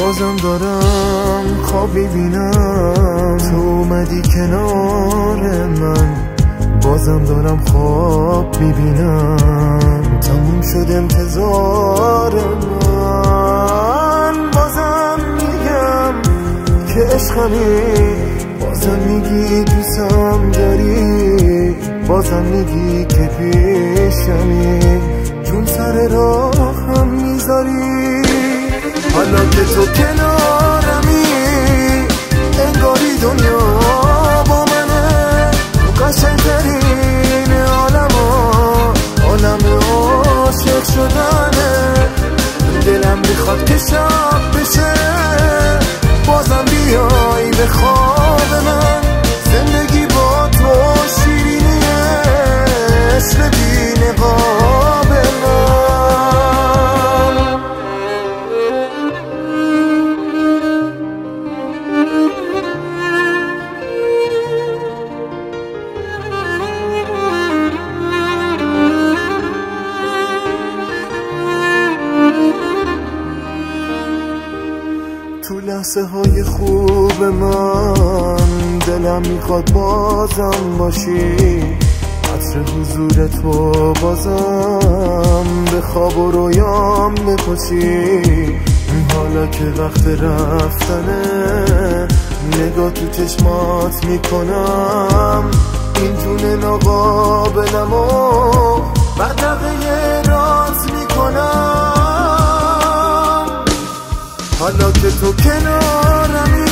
بازم دارم خواب می‌بینم. تو اومدی کنار من. بازم دارم خواب می‌بینم. تموم شد انتظار من. بازم میگم که عشقمی. بازم میگی دوستم داری. بازم میگی که پیشمی. جون سر راه هم می‌ذاری. حالا که تو کنارمی انگاری دنیا با منه. تو قشنگترین عالم عالم عاشق شدنه. دلم می‌خواد که شب بشه بازم بیای به لحظه های خوب من دلم می‌خواد بازم باشی. عطر حضور تو بازم به خواب و رویام بپاشی. حالا که وقت رفتنه نگاه تو چشمات می‌کنم. این جون ناقابلم و بدقه حالا که تو کنارمی.